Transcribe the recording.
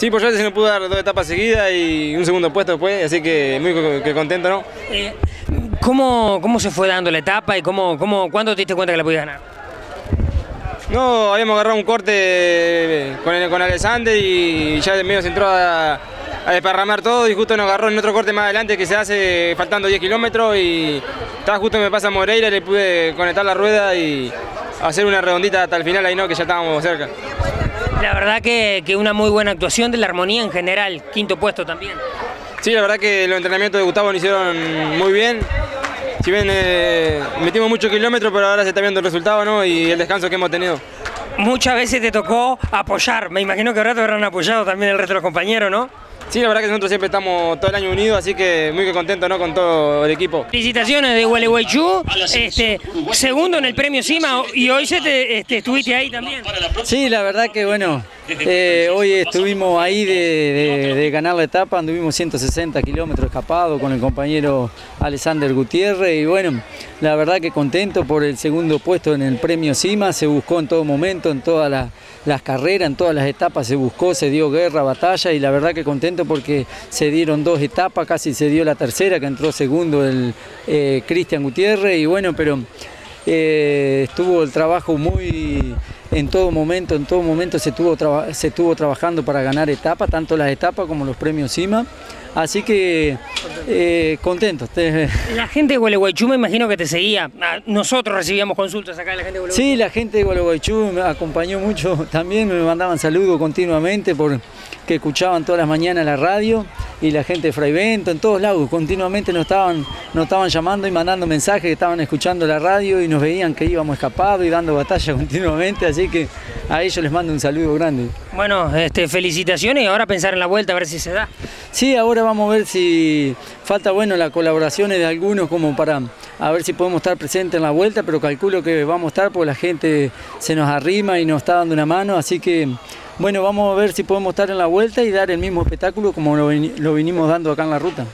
Sí, por suerte se nos pudo dar dos etapas seguidas y un segundo puesto después, así que muy que contento, ¿no? Eh, ¿cómo, ¿Cómo se fue dando la etapa y cómo, cómo, cuándo te diste cuenta que la podías ganar? No, habíamos agarrado un corte con, el, con Alexander y ya medio se entró a, a desparramar todo y justo nos agarró en otro corte más adelante que se hace faltando 10 kilómetros y estaba justo me pasa Moreira y le pude conectar la rueda y hacer una redondita hasta el final ahí no, que ya estábamos cerca. La verdad que, una muy buena actuación de la armonía en general, quinto puesto también. Sí, la verdad que los entrenamientos de Gustavo nos hicieron muy bien. Si bien eh, metimos muchos kilómetros, pero ahora se está viendo el resultado ¿no? y el descanso que hemos tenido. Muchas veces te tocó apoyar, me imagino que ahora te habrán apoyado también el resto de los compañeros, ¿no? Sí, la verdad que nosotros siempre estamos todo el año unidos, así que muy contentos ¿no? con todo el equipo. Felicitaciones de Gualeguaychú, este, segundo en el premio CIMA y hoy se te, este, estuviste ahí también. Sí, la verdad que bueno, eh, hoy estuvimos ahí de, de- de ganar la etapa, anduvimos 160 kilómetros escapados con el compañero Alexander Gutiérrez y bueno, la verdad que contento por el segundo puesto en el premio CIMA, se buscó en todo momento, en todas las, las carreras, en todas las etapas se buscó, se dio guerra, batalla y la verdad que contento porque se dieron dos etapas, casi se dio la tercera que entró segundo el eh, Cristian Gutiérrez y bueno, pero... Eh, estuvo el trabajo muy en todo momento, en todo momento se estuvo, se estuvo trabajando para ganar etapas, tanto las etapas como los premios CIMA. Así que eh, contento. Te- La gente de Gualeguaychú me imagino que te seguía. Ah, Nosotros recibíamos consultas acá de la gente de Gualeguaychú. Sí, la gente de Gualeguaychú me acompañó mucho, también me mandaban saludos continuamente porque escuchaban todas las mañanas la radio y la gente de Fraivento, en todos lados, continuamente nos estaban, nos estaban llamando y mandando mensajes que estaban escuchando la radio y nos veían que íbamos escapados y dando batalla continuamente, así que a ellos les mando un saludo grande. Bueno, este, felicitaciones y ahora pensar en la vuelta a ver si se da. Sí, ahora vamos a ver si falta bueno las colaboraciones de algunos como para a ver si podemos estar presentes en la vuelta, pero calculo que vamos a estar porque la gente se nos arrima y nos está dando una mano, así que bueno, vamos a ver si podemos estar en la vuelta y dar el mismo espectáculo como lo, lo vinimos dando acá en la ruta.